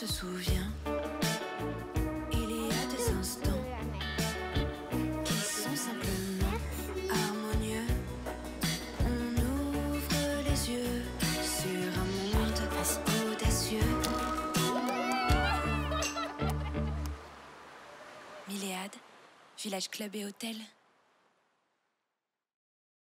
se souvient Il y a des instants qui sont simplement harmonieux. On ouvre les yeux sur un monde audacieux. Milléade, village club et hôtel.